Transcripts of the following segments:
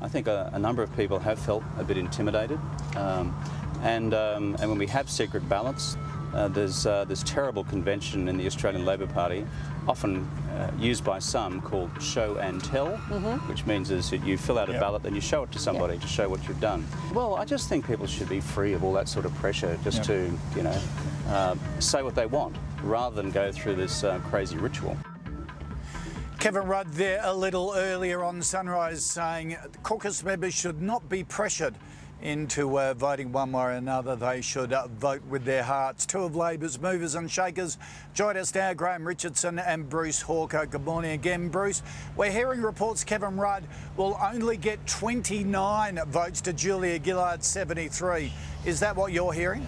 I think a, a number of people have felt a bit intimidated. Um, and, um, and when we have secret ballots, uh, there's uh, this terrible convention in the Australian Labor Party, often uh, used by some, called show and tell, which means is that you fill out a Yep. ballot, then you show it to somebody to show what you've done. Well, I just think people should be free of all that sort of pressure, just Yep. to you know uh, say what they want, rather than go through this uh, crazy ritual. Kevin Rudd there a little earlier on Sunrise saying caucus members should not be pressured into uh, voting one way or another. They should uh, vote with their hearts. Two of Labor's movers and shakers join us now, Graham Richardson and Bruce Hawker. Good morning again, Bruce. We're hearing reports Kevin Rudd will only get 29 votes to Julia Gillard's 73. Is that what you're hearing?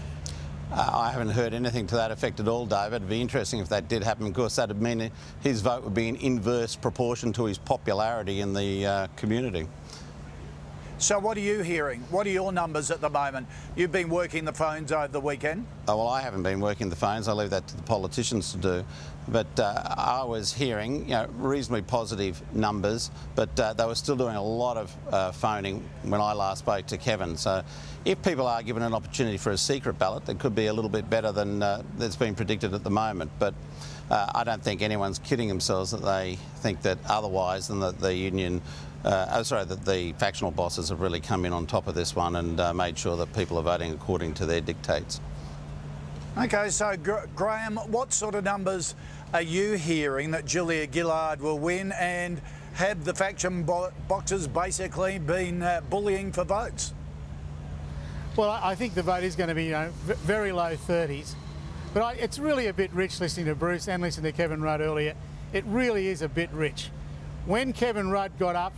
Uh, I haven't heard anything to that effect at all, David. It'd be interesting if that did happen. Of course, that'd mean his vote would be in inverse proportion to his popularity in the uh, community. So, what are you hearing? What are your numbers at the moment? You've been working the phones over the weekend. Oh, well, I haven't been working the phones. I leave that to the politicians to do. But uh, I was hearing, you know, reasonably positive numbers, but uh, they were still doing a lot of uh, phoning when I last spoke to Kevin. So if people are given an opportunity for a secret ballot, it could be a little bit better than uh, that's been predicted at the moment. But uh, I don't think anyone's kidding themselves that they think that otherwise than that the union, uh, oh, sorry, that the factional bosses have really come in on top of this one and uh, made sure that people are voting according to their dictates. Okay, so Gra- Graham, what sort of numbers are you hearing that Julia Gillard will win, and have the faction bo- boxers basically been uh, bullying for votes? Well, I I think the vote is going to be you know, very low 30s. But I, it's really a bit rich listening to Bruce and listening to Kevin Rudd earlier. It really is a bit rich. When Kevin Rudd got up,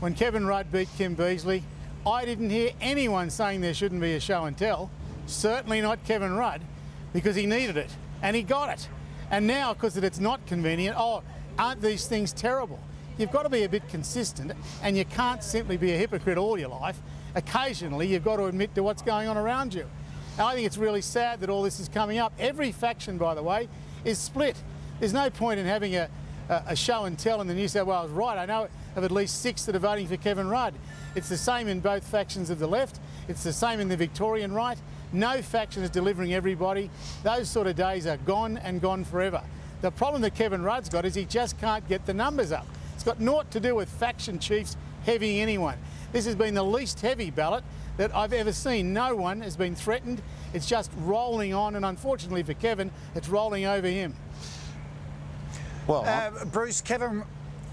when Kevin Rudd beat Kim Beazley, I didn't hear anyone saying there shouldn't be a show and tell. Certainly not Kevin Rudd, because he needed it and he got it. And now, because it's not convenient, oh, aren't these things terrible? You've got to be a bit consistent and you can't simply be a hypocrite all your life. Occasionally, you've got to admit to what's going on around you. I think it's really sad that all this is coming up. Every faction, by the way, is split. There's no point in having a, a, a show and tell in the New South Wales right. I know of at least six that are voting for Kevin Rudd. It's the same in both factions of the left. It's the same in the Victorian right. No faction is delivering everybody. Those sort of days are gone and gone forever. The problem that Kevin Rudd's got is he just can't get the numbers up. It's got naught to do with faction chiefs heavying anyone. This has been the least heavy ballot that I've ever seen. No one has been threatened. It's just rolling on, and unfortunately for Kevin, it's rolling over him. Well, Uh, Bruce, Kevin,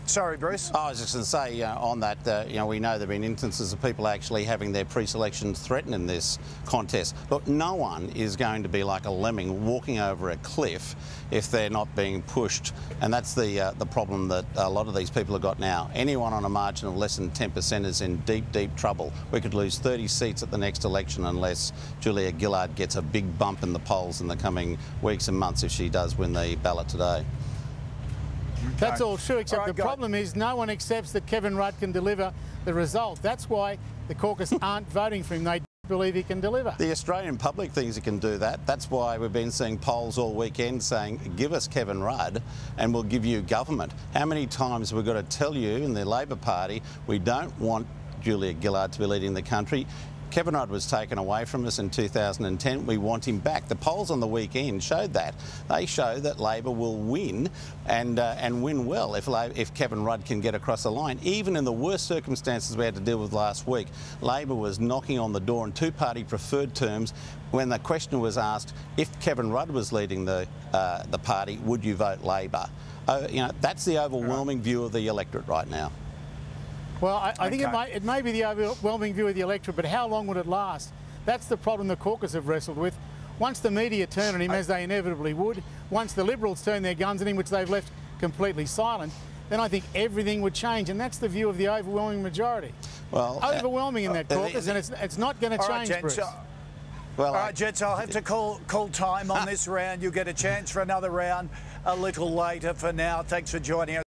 sorry, Bruce. I was just going to say uh, on that, uh, you know, we know there have been instances of people actually having their pre-selections threatened in this contest. Look, no one is going to be like a lemming walking over a cliff if they're not being pushed, and that's the uh, the problem that a lot of these people have got now. Anyone on a margin of less than 10% is in deep, deep trouble. We could lose 30 seats at the next election unless Julia Gillard gets a big bump in the polls in the coming weeks and months if she does win the ballot today. That's all true, except All right, the problem is no one accepts that Kevin Rudd can deliver the result. That's why the caucus aren't voting for him. They don't believe he can deliver. The Australian public thinks he can do that. That's why we've been seeing polls all weekend saying, give us Kevin Rudd and we'll give you government. How many times we've we got to tell you in the Labor Party we don't want Julia Gillard to be leading the country? Kevin Rudd was taken away from us in 2010. We want him back. The polls on the weekend showed that. They show that Labor will win and uh, and win well if if Kevin Rudd can get across the line. Even in the worst circumstances we had to deal with last week, Labor was knocking on the door in two-party preferred terms. When the question was asked if Kevin Rudd was leading the uh, the party, would you vote Labor? Uh, you know that's the overwhelming view of the electorate right now. Well, I, I think it Okay. may, it may be the overwhelming view of the electorate, but how long would it last? That's the problem the caucus have wrestled with. Once the media turn on him, as they inevitably would, once the Liberals turn their guns on him, which they've left completely silent, then I think everything would change, and that's the view of the overwhelming majority. Well, uh, Overwhelming in that uh, the- caucus, and it's, it's not going to All right, change, gents. Bruce. uh, well, All right, Jets, I'll have to call call time on this round. You'll get a chance for another round a little later. For now, thanks for joining us.